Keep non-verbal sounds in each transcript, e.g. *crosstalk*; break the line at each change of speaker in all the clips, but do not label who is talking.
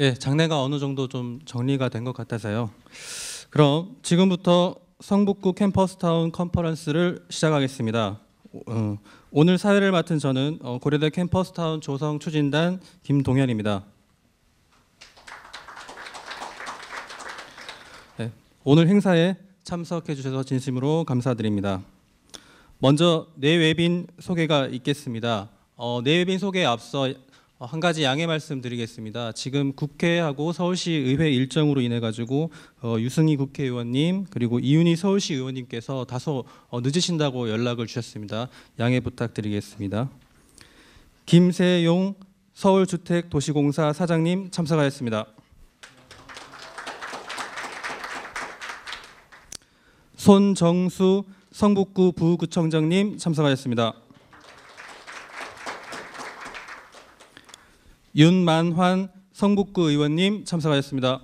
예, 장례가 어느 정도 좀 정리가 된 것 같아서요. 그럼 지금부터 성북구 캠퍼스타운 컨퍼런스를 시작하겠습니다. 어, 오늘 사회를 맡은 저는 어, 고려대 캠퍼스타운 조성 추진단 김동현입니다. 네, 오늘 행사에 참석해 주셔서 진심으로 감사드립니다. 먼저 내 외빈 소개가 있겠습니다. 어, 내 외빈 소개에 앞서 어, 한 가지 양해 말씀드리겠습니다. 지금 국회하고 서울시 의회 일정으로 인해 가지고 어, 유승희 국회의원님 그리고 이윤희 서울시 의원님께서 다소 어, 늦으신다고 연락을 주셨습니다. 양해 부탁드리겠습니다. 김세용 서울주택도시공사 사장님 참석하였습니다. 손정수 성북구 부구청장님 참석하였습니다. 윤만환 성북구 의원님 참석하였습니다.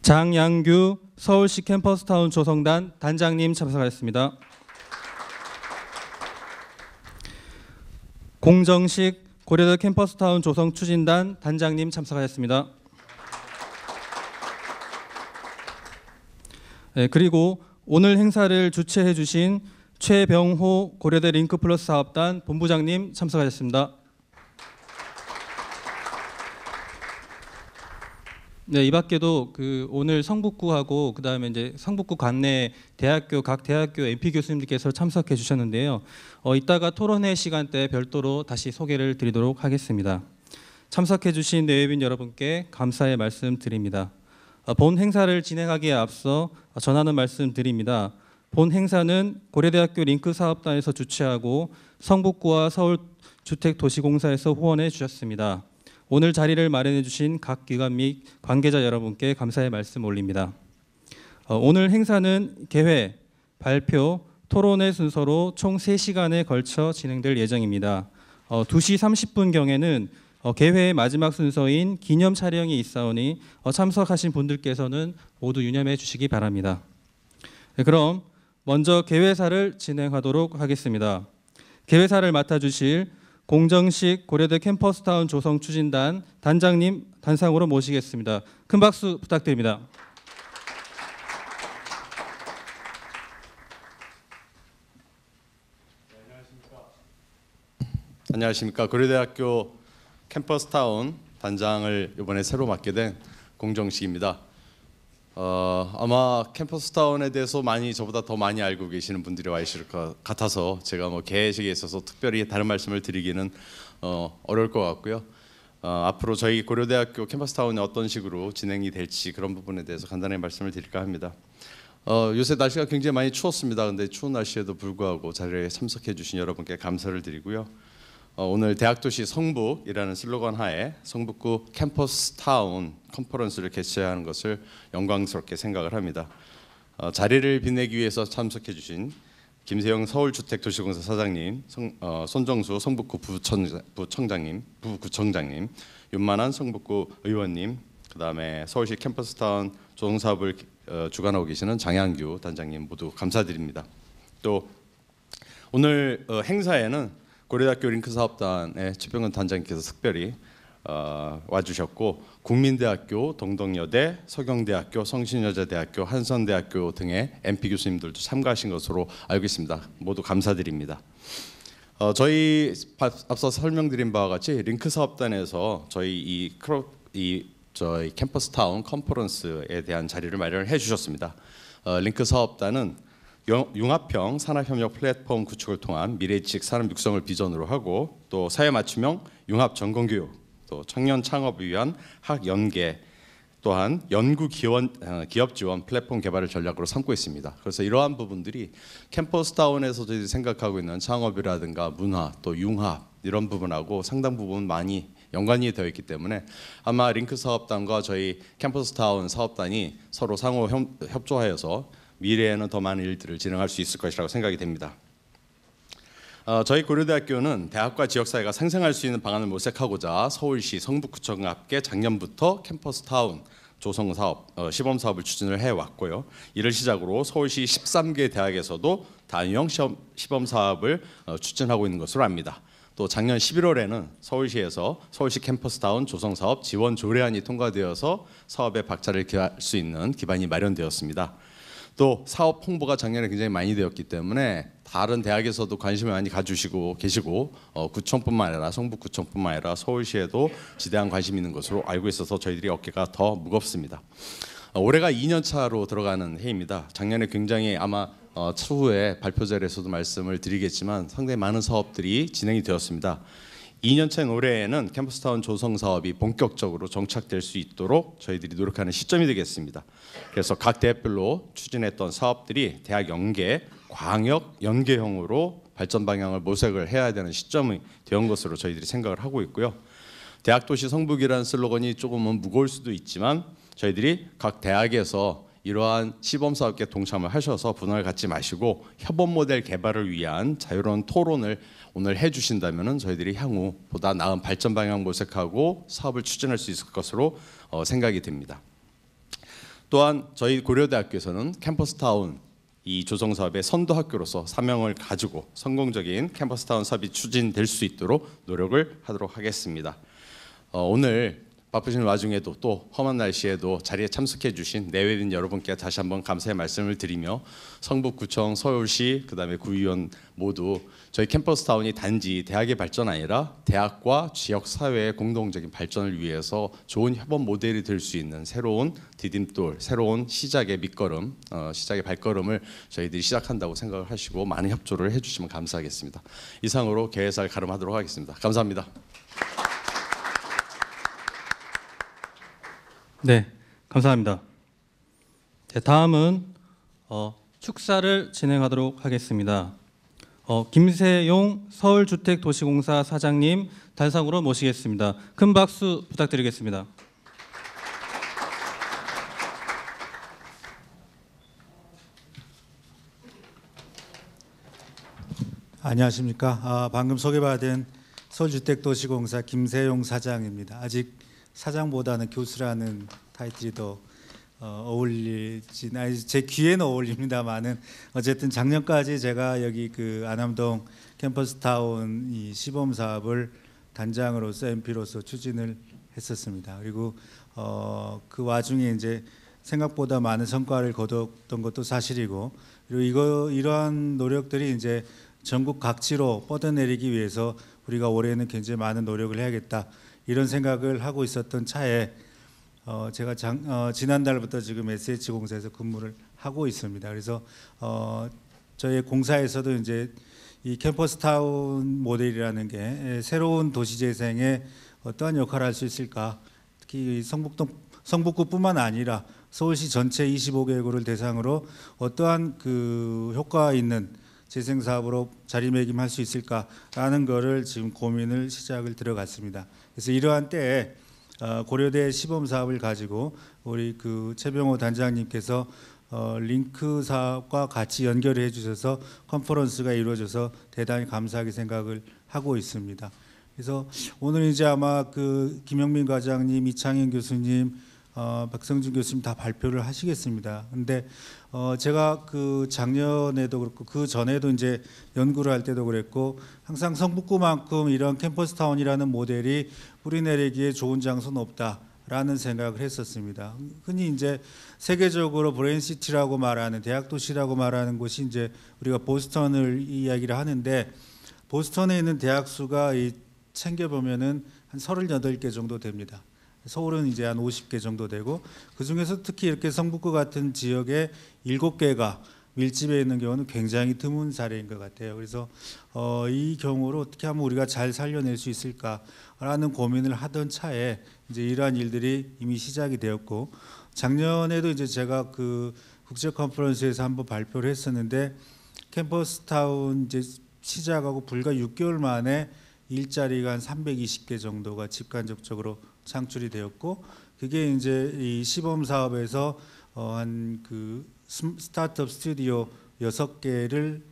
장양규 서울시 캠퍼스타운 조성단 단장님 참석하였습니다. 공정식 고려대 캠퍼스타운 조성 추진단 단장님 참석하였습니다. 네, 그리고 오늘 행사를 주최해 주신 최병호 고려대 링크플러스 사업단 본부장님 참석하셨습니다. 네, 이 밖에도 그 오늘 성북구하고 그다음에 이제 성북구 관내 대학교 각 대학교 MP 교수님들께서 참석해 주셨는데요. 어 이따가 토론회 시간대 별도로 다시 소개를 드리도록 하겠습니다. 참석해 주신 내외빈 여러분께 감사의 말씀 드립니다. 어, 본 행사를 진행하기에 앞서 전하는 말씀 드립니다. 본 행사는 고려대학교 링크 사업단에서 주최하고 성북구와 서울주택도시공사에서 후원해 주셨습니다. 오늘 자리를 마련해 주신 각 기관 및 관계자 여러분께 감사의 말씀 올립니다. 어, 오늘 행사는 개회, 발표, 토론회 순서로 총 3시간에 걸쳐 진행될 예정입니다. 어, 2시 30분경에는 어, 개회의 마지막 순서인 기념 촬영이 있사오니 어, 참석하신 분들께서는 모두 유념해 주시기 바랍니다. 네, 그럼 먼저 개회사를 진행하도록 하겠습니다. 개회사를 맡아주실 공정식 고려대 캠퍼스타운 조성 추진단 단장님 단상으로 모시겠습니다. 큰 박수 부탁드립니다.
안녕하십니까 고려대학교 캠퍼스타운 단장을 이번에 새로 맡게 된 공정식입니다. 어, 아마 캠퍼스타운에 대해서 많이 저보다 더 많이 알고 계시는 분들이 와 있을 것 같아서 제가 뭐 개식에 있어서 특별히 다른 말씀을 드리기는 어, 어려울 것 같고요. 어, 앞으로 저희 고려대학교 캠퍼스타운이 어떤 식으로 진행이 될지 그런 부분에 대해서 간단히 말씀을 드릴까 합니다. 어, 요새 날씨가 굉장히 많이 추웠습니다. 근데 추운 날씨에도 불구하고 자리에 참석해 주신 여러분께 감사를 드리고요. 어, 오늘 대학도시 성북이라는 슬로건 하에 성북구 캠퍼스 타운 컨퍼런스를 개최하는 것을 영광스럽게 생각을 합니다. 어, 자리를 빛내기 위해서 참석해 주신 김세용 서울주택도시공사 사장님, 성, 어, 손정수 성북구 부청, 부청장님, 부구청장님, 윤만한 성북구 의원님, 그 다음에 서울시 캠퍼스타운 조성사업을 어, 주관하고 계시는 장양규 단장님 모두 감사드립니다. 또 오늘 어, 행사에는 고려대학교 LINC 사업단의 최병근 단장님께서 특별히 어, 와주셨고 국민대학교, 동덕여대, 서경대학교, 성신여자대학교, 한성대학교 등의 MP 교수님들도 참가하신 것으로 알고 있습니다. 모두 감사드립니다. 어, 저희 앞서 설명드린 바와 같이 LINC 사업단에서 저희 이 크로 이 저희 캠퍼스 타운 컨퍼런스에 대한 자리를 마련을 해주셨습니다. 어, LINC 사업단은 융합형 산학협력 플랫폼 구축을 통한 미래지식 산업 육성을 비전으로 하고 또 사회 맞춤형 융합 전공교육 또 청년 창업을 위한 산학연계 또한 연구 기원, 어, 기업 지원 플랫폼 개발을 전략으로 삼고 있습니다. 그래서 이러한 부분들이 캠퍼스타운에서 저희 생각하고 있는 창업이라든가 문화 또 융합 이런 부분하고 상당 부분 많이 연관이 되어 있기 때문에 아마 LINC 사업단과 저희 캠퍼스 타운 사업단이 서로 상호 협조하여서 미래에는 더 많은 일들을 진행할 수 있을 것이라고 생각이 됩니다. 어, 저희 고려대학교는 대학과 지역사회가 생생할 수 있는 방안을 모색하고자 서울시 성북구청과 함께 작년부터 캠퍼스 타운 조성 사업, 어, 시범 사업을 추진을 해왔고요. 이를 시작으로 서울시 13개 대학에서도 단위형 시험, 시범 사업을 어, 추진하고 있는 것으로 압니다. 또 작년 11월에는 서울시에서 서울시 캠퍼스타운 조성 사업 지원 조례안이 통과되어서 사업에 박차를 기할 수 있는 기반이 마련되었습니다. 또 사업 홍보가 작년에 굉장히 많이 되었기 때문에 다른 대학에서도 관심을 많이 가주시고 계시고 어, 구청뿐만 아니라 성북구청뿐만 아니라 서울시에도 지대한 관심 있는 것으로 알고 있어서 저희들이 어깨가 더 무겁습니다. 어, 올해가 2년 차로 들어가는 해입니다. 작년에 굉장히 아마 어, 추후에 발표 자리에서도 말씀을 드리겠지만 상당히 많은 사업들이 진행이 되었습니다. 2년 차인 올해에는 캠퍼스타운 조성 사업이 본격적으로 정착될 수 있도록 저희들이 노력하는 시점이 되겠습니다. 그래서 각 대학별로 추진했던 사업들이 대학 연계, 광역 연계형으로 발전 방향을 모색을 해야 되는 시점이 되온 것으로 저희들이 생각을 하고 있고요. 대학 도시 성북이라는 슬로건이 조금은 무거울 수도 있지만 저희들이 각 대학에서 이러한 시범 사업에 동참을 하셔서 분할 갖지 마시고 협업 모델 개발을 위한 자유로운 토론을 오늘 해주신다면은 저희들이 향후 보다 나은 발전 방향 모색하고 사업을 추진할 수 있을 것으로 어, 생각이 됩니다. 또한 저희 고려대학교에서는 캠퍼스 타운 이 조성 사업의 선도 학교로서 사명을 가지고 성공적인 캠퍼스 타운 사업이 추진될 수 있도록 노력을 하도록 하겠습니다. 어, 오늘 바쁘신 와중에도 또 험한 날씨에도 자리에 참석해 주신 내외빈 여러분께 다시 한번 감사의 말씀을 드리며 성북구청, 서울시, 그다음에 구의원 모두 저희 캠퍼스타운이 단지 대학의 발전 아니라 대학과 지역 사회의 공동적인 발전을 위해서 좋은 협업 모델이 될 수 있는 새로운 디딤돌, 새로운 시작의 밑거름, 어, 시작의 발걸음을 저희들이 시작한다고 생각을 하시고 많은 협조를 해주시면 감사하겠습니다. 이상으로 개회사를 가름하도록 하겠습니다. 감사합니다.
네, 감사합니다. 네, 다음은 어, 축사를 진행하도록 하겠습니다. 어, 김세용 서울주택도시공사 사장님 단상으로 모시겠습니다. 큰 박수 부탁드리겠습니다.
안녕하십니까. 아, 방금 소개받은 서울주택도시공사 김세용 사장입니다. 아직 사장보다는 교수라는 타이틀이 더 어, 어울리진 아니 제 귀에는 어울립니다만은 어쨌든 작년까지 제가 여기 그 안암동 캠퍼스타운 이 시범 사업을 단장으로서 MP로서 추진을 했었습니다. 그리고 어, 그 와중에 이제 생각보다 많은 성과를 거뒀던 것도 사실이고 그리고 이거 이러한 노력들이 이제 전국 각지로 뻗어내리기 위해서 우리가 올해는 굉장히 많은 노력을 해야겠다 이런 생각을 하고 있었던 차에 어, 제가 장, 어, 지난달부터 지금 SH 공사에서 근무를 하고 있습니다. 그래서 어, 저희 공사에서도 이제 이 캠퍼스 타운 모델이라는 게 새로운 도시 재생에 어떠한 역할을 할 수 있을까? 특히 이 성북동 성북구뿐만 아니라 서울시 전체 25개구를 대상으로 어떠한 그 효과 있는 재생 사업으로 자리매김할 수 있을까라는 거를 지금 고민을 시작을 들어갔습니다. 그래서 이러한 때에 어, 고려대 시범 사업을 가지고 우리 그 최병호 단장님께서 어, 링크 사업과 같이 연결을 해주셔서 컨퍼런스가 이루어져서 대단히 감사하게 생각을 하고 있습니다. 그래서 오늘 이제 아마 그 김영민 과장님, 이창현 교수님, 어, 박성준 교수님 다 발표를 하시겠습니다. 근데 어, 제가 그 작년에도 그렇고 그 전에도 이제 연구를 할 때도 그랬고 항상 성북구만큼 이런 캠퍼스 타운이라는 모델이 뿌리 내리기에 좋은 장소는 없다 라는 생각을 했었습니다. 흔히 이제 세계적으로 brain city라고 말하는 대학 도시라고 말하는 곳이 이제 우리가 보스턴을 이야기를 하는데 보스턴에 있는 대학 수가 이 챙겨 보면은 한 38개 정도 됩니다. 서울은 이제 한 50개 정도 되고 그 중에서 특히 이렇게 성북구 같은 지역에 7개가 밀집해 있는 경우는 굉장히 드문 사례인 것 같아요. 그래서 어, 이 경우를 어떻게 하면 우리가 잘 살려낼 수 있을까라는 고민을 하던 차에 이제 이러한 일들이 이미 시작이 되었고 작년에도 이제 제가 그 국제 컨퍼런스에서 한번 발표를 했었는데 캠퍼스 타운 이제 시작하고 불과 6개월 만에 일자리가 한 320개 정도가 직간접적으로 창출이 되었고 그게 이제 이 시범 사업에서 어, 한그 스타트업 스튜디오 여섯 개를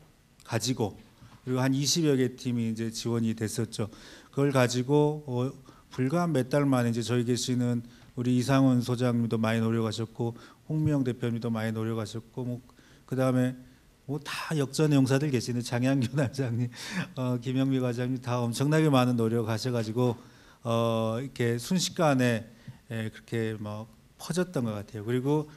가지고 그리고 한 20여 개 팀이 이제 지원이 됐었죠. 그걸 가지고 어, 불과 몇 달 만에 이제 저희 계시는 우리 이상원 소장님도 많이 노력하셨고 홍미영 대표님도 많이 노력하셨고 뭐 그다음에 뭐 다 역전의 용사들 계시는 장양규 단장님, *laughs* 어, 김영미 과장님 다 엄청나게 많은 노력하셔가지고 어, 이렇게 순식간에 에, 그렇게 막 퍼졌던 것 같아요. 그리고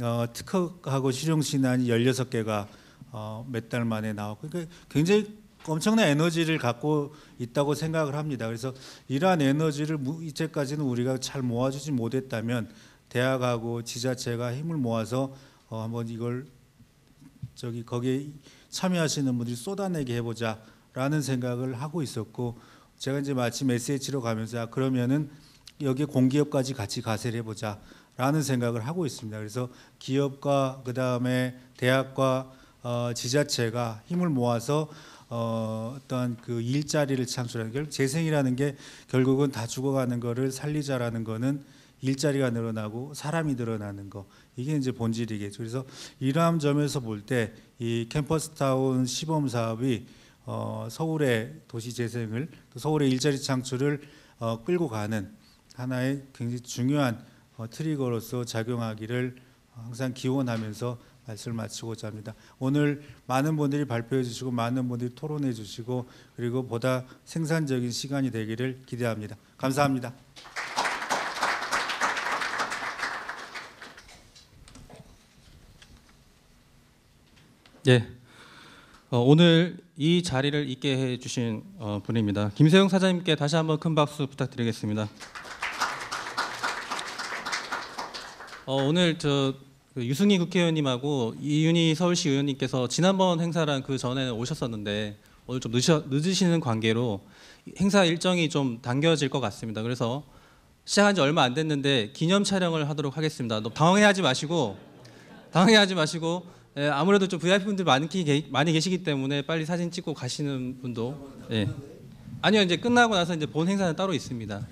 어, 특허하고 실용 신안이 16개가 어, 몇 달 만에 나왔고 그러니까 굉장히 엄청난 에너지를 갖고 있다고 생각을 합니다. 그래서 이러한 에너지를 무- 이제까지는 우리가 잘 모아주지 못했다면 대학하고 지자체가 힘을 모아서 어, 한번 이걸 저기 거기에 참여하시는 분들이 쏟아내게 해보자라는 생각을 하고 있었고 제가 이제 마침 SH로 가면서 아, 그러면은 여기 공기업까지 같이 가세를 해보자 라는 생각을 하고 있습니다. 그래서 기업과 그 다음에 대학과 어, 지자체가 힘을 모아서 어, 어떤 그 일자리를 창출하는 결 재생이라는 게 결국은 다 죽어가는 거를 살리자라는 거는 일자리가 늘어나고 사람이 늘어나는 거 이게 이제 본질이겠죠. 그래서 이러한 점에서 볼 때 이 캠퍼스타운 시범 사업이 어, 서울의 도시 재생을 또 서울의 일자리 창출을 어, 끌고 가는 하나의 굉장히 중요한 어, 트리거로서 작용하기를 항상 기원하면서 말씀을 마치고자 합니다. 오늘 많은 분들이 발표해 주시고 많은 분들이 토론해 주시고 그리고 보다 생산적인 시간이 되기를 기대합니다. 감사합니다.
예. 어, 오늘 이 자리를 있게 해주신 어, 분입니다. 김세용 사장님께 다시 한번 큰 박수 부탁드리겠습니다. 어, 오늘 저그 유승희 국회의원님하고 이윤희 서울시 의원님께서 지난번 행사랑 그 전에는 오셨었는데 오늘 좀 늦으, 늦으시는 관계로 행사 일정이 좀 당겨질 것 같습니다. 그래서 시작한 지 얼마 안 됐는데 기념 촬영을 하도록 하겠습니다. 너무 당황해하지 마시고 당황해하지 마시고 예, 아무래도 좀 VIP 분들 많이, 계- 많이 계시기 때문에 빨리 사진 찍고 가시는 분도 예. 아니요 이제 끝나고 나서 이제 본 행사는 따로 있습니다.